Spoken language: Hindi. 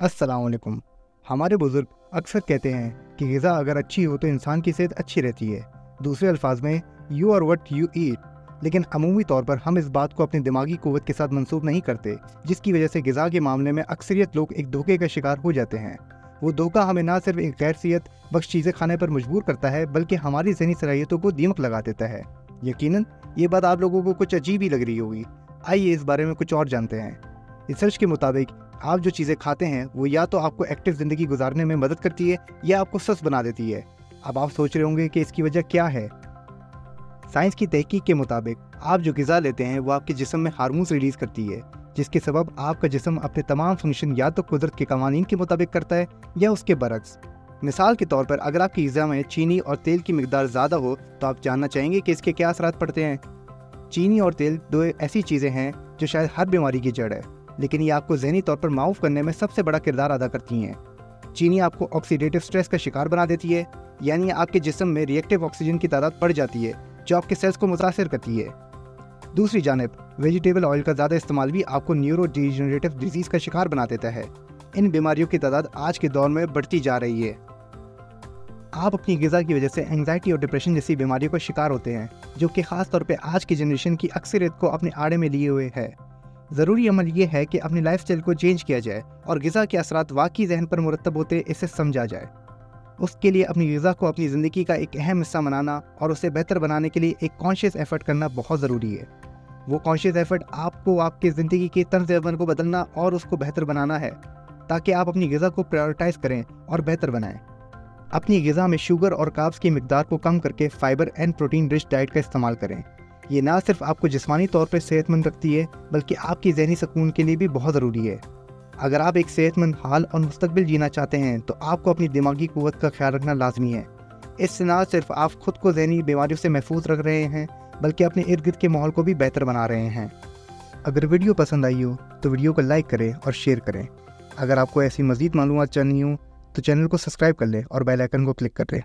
असलकुम हमारे बुज़ुर्ग अक्सर कहते हैं कि गज़ा अगर अच्छी हो तो इंसान की सेहत अच्छी रहती है। दूसरे अल्फाज में you are what you eat लेकिन अमूमी तौर पर हम इस बात को अपनी दिमागी कुत के साथ मनसूब नहीं करते, जिसकी वजह से गज़ा के मामले में अक्सरियत लोग एक धोखे का शिकार हो जाते हैं। वो धोखा हमें ना सिर्फ़ एक गैर सीयत बख्श चीज़ें खाने पर मजबूर करता है, बल्कि हमारी जहनी सलाहियतों को दीमक लगा देता है। यकीनन, ये बात आप लोगों को कुछ अजीब ही लग रही होगी। आइए इस बारे में कुछ और जानते हैं। रिसर्च के मुताबिक आप जो चीज़ें खाते हैं, वो या तो आपको एक्टिव ज़िंदगी गुजारने में मदद करती है या आपको सस्त बना देती है। अब आप सोच रहे होंगे कि इसकी वजह क्या है? साइंस की तहकीक के मुताबिक आप जो गज़ा लेते हैं, वो आपके जिसम में हारमोन्स रिलीज़ करती है, जिसके सबब आपका जिसम अपने तमाम फ़ंक्शन या तो कुदरत के कवानीन के मुताबिक करता है या उसके बरक्स। मिसाल के तौर पर अगर आपकी गज़ा में चीनी और तेल की मकदार ज़्यादा हो तो आप जानना चाहेंगे कि इसके क्या असर पड़ते हैं। चीनी और तेल दो ऐसी चीज़ें हैं, जो शायद हर बीमारी की जड़ है। लेकिन ये आपको जहनी तौर पर माउफ करने में सबसे बड़ा किरदार अदा करती हैं। चीनी आपको ऑक्सीडेटिव स्ट्रेस का शिकार बना देती है, यानी आपके जिसम में रिएक्टिव ऑक्सीजन की तादाद बढ़ जाती है, जो आपके सेल्स को मुतासर करती है। दूसरी जानब वेजिटेबल ऑयल का ज़्यादा इस्तेमाल भी आपको न्यूरो डिजनरेटिव डिज़ीज़ का शिकार बना देता है। इन बीमारियों की तादाद आज के दौर में बढ़ती जा रही है। आप अपनी गज़ा की वजह से एंगजाइटी और डिप्रेशन जैसी बीमारियों का शिकार होते हैं, जो कि ख़ास तौर पे आज की जनरेशन की अक्सरियत को अपने आड़े में लिए हुए है। ज़रूरी अमल ये है कि अपनी लाइफ को चेंज किया जाए और गज़ा के असरात वाकई जहन पर मुरतब होते इसे समझा जाए। उसके लिए अपनी गज़ा को अपनी ज़िंदगी का एक अहम हिस्सा बनाना और उसे बेहतर बनाने के लिए एक कॉन्शियस एफर्ट करना बहुत ज़रूरी है। वो कॉन्शियस एफर्ट आपको आपकी ज़िंदगी के तर्ज अमल को बदलना और उसको बेहतर बनाना है, ताकि आप अपनी गज़ा को प्रायोरिटाइज करें और बेहतर बनाएँ। अपनी गज़ा में शुगर और काब्स की मकदार को कम करके fibre and protein rich diet का इस्तेमाल करें। ये ना सिर्फ़ आपको जिसमानी तौर पर सेहतमंद रखती है, बल्कि आपकी जहनी सकून के लिए भी बहुत ज़रूरी है। अगर आप एक सेहतमंद हाल और मुस्तबिल जीना चाहते हैं तो आपको अपनी दिमागी कुत का ख्याल रखना लाजमी है। इससे ना सिर्फ़ आप खुद को जहनी बीमारियों से महफूज रख रहे हैं, बल्कि अपने इर्द गिर्द के माहौल को भी बेहतर बना रहे हैं। अगर वीडियो पसंद आई हो तो वीडियो को लाइक करें और शेयर करें। अगर आपको ऐसी मज़ीद मालूम जाननी हो तो चैनल को सब्सक्राइब कर लें और बेल आइकन को क्लिक कर लें